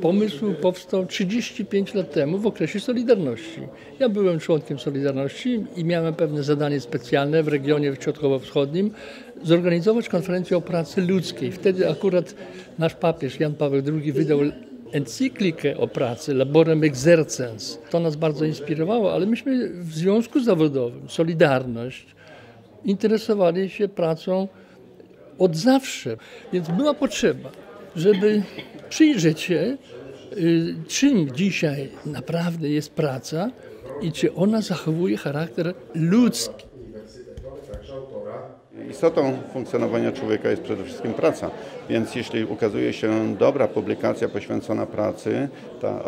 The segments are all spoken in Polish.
Pomysł powstał 35 lat temu w okresie Solidarności. Ja byłem członkiem Solidarności i miałem pewne zadanie specjalne w regionie środkowo-wschodnim zorganizować konferencję o pracy ludzkiej. Wtedy akurat nasz papież Jan Paweł II wydał encyklikę o pracy, Laborem Exercens. To nas bardzo inspirowało, ale myśmy w związku zawodowym, Solidarność, interesowali się pracą od zawsze. Więc była potrzeba, żeby przyjrzeć się, y, czym dzisiaj naprawdę jest praca i czy ona zachowuje charakter ludzki. Istotą funkcjonowania człowieka jest przede wszystkim praca, więc jeśli ukazuje się dobra publikacja poświęcona pracy, to,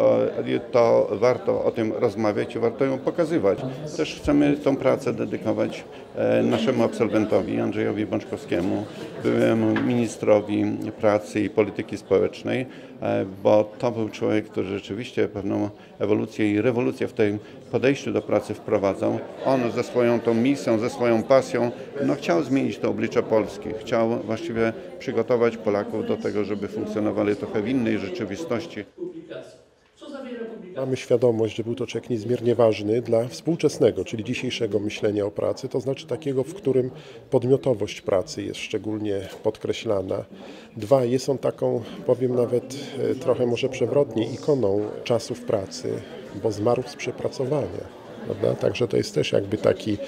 to warto o tym rozmawiać i warto ją pokazywać. Też chcemy tą pracę dedykować e, naszemu absolwentowi Andrzejowi Bączkowskiemu, byłemu ministrowi pracy i polityki społecznej, e, bo to był człowiek, który rzeczywiście pewną ewolucję i rewolucję w tym podejściu do pracy wprowadzał. On ze swoją tą misją, ze swoją pasją, no chciał zmienić to oblicze Polski. Chciał właściwie przygotować Polaków do tego, żeby funkcjonowali trochę w innej rzeczywistości. Mamy świadomość, że był to człowiek niezmiernie ważny dla współczesnego, czyli dzisiejszego myślenia o pracy, to znaczy takiego, w którym podmiotowość pracy jest szczególnie podkreślana. Dwa, jest on taką, powiem nawet e, trochę może przewrotnie, ikoną czasów pracy, bo zmarł z przepracowania. Prawda? Także to jest też jakby taki,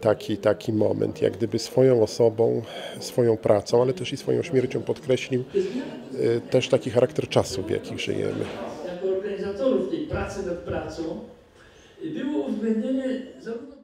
taki, taki moment, jak gdyby swoją osobą, swoją pracą, ale też i swoją śmiercią podkreślił e, też taki charakter czasów, w jakich żyjemy. Jako organizatorów tej pracy nad pracą było uwzględnienie zarówno